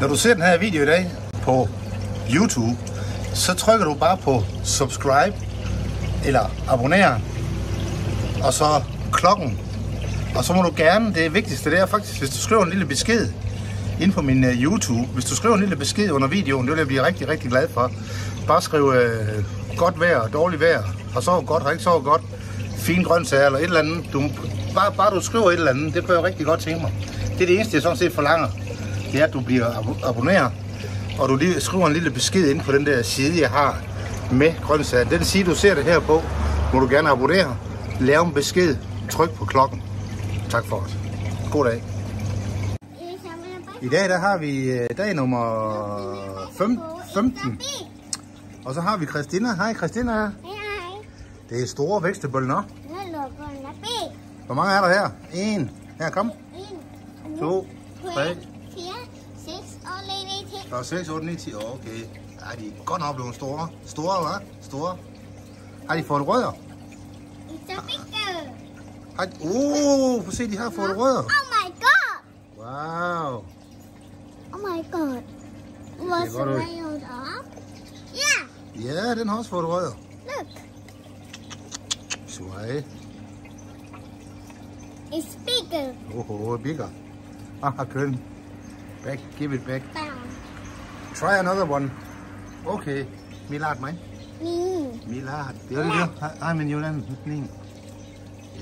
Når du ser den her video i dag på YouTube, så trykker du bare på subscribe eller abonner, og så klokken. Og så må du gerne, det vigtigste det er faktisk, hvis du skriver en lille besked ind på min uh, YouTube, hvis du skriver en lille besked under videoen, det vil jeg blive rigtig, rigtig glad for. Bare skriv uh, godt vejr, dårligt vejr, har sovet godt, har ikke sovet godt, fin grøntsager eller et eller andet. Du, bare, bare du skriver et eller andet, det kunne jeg rigtig godt tænke mig. Det er det eneste, jeg sådan set forlanger. Det er, at du bliver ab- og du lige skriver en lille besked ind på den der side, jeg har med grøntsager. Den side, du ser det her på, må du gerne abonnere, Lav en besked, tryk på klokken. Tak for os. God dag. I dag der har vi øh, dag nummer 15, og så har vi Christina. Hej Christina. Hej. Det er store vækstebøl, nå. Nu lukker den af B. Hvor mange er der her? En. Her, kom. 1, To, tre. 4, 6 og lidt til. Der er 6, 8, 9, 10. Okay. Ja, de er godt nok blevet store. Store, hva'? Store. Har de fået rødder? Har de... Uh, prøv at se, de har fået rødder. Oh my god. Wow. Oh my god. Ud. railed up? Yeah. Ja, den har også fået rødder. Svej. It's bigger. Oh, bigger. Ah, køn. Back, give it back. Down. Try another one. Okay. Milad mig. Min. Milad. Det er det, det. Ej, men jo, den. den-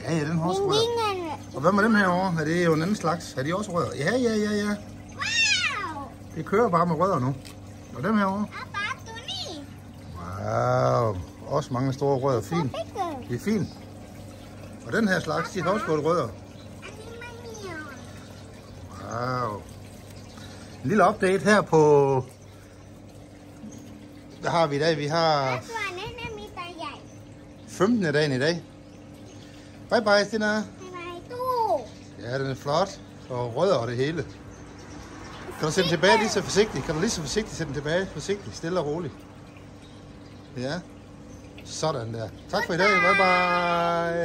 Ja, ja, den har også Min rødder. vinger. Og hvad med dem herovre? Er det jo en anden slags? Er de også rødder? Ja, ja, ja, ja. Wow. Det kører bare med rødder nu. Og dem herovre? Wow. Også mange store rødder. It's Fint. Det er fint. Og den her slags, de har også fået rødder. Wow. En lille update her på... Hvad har vi i dag? Vi har That's one 15. dagen i dag. Bye bye, Stina. Bye bye. Ja, den er flot. Og rødder og det hele. Kan du sætte den tilbage lige så forsigtigt? Kan du lige så forsigtigt sætte den tilbage? Forsigtigt, stille og roligt. Ja. Sådan der. Tak for i dag. Bye bye.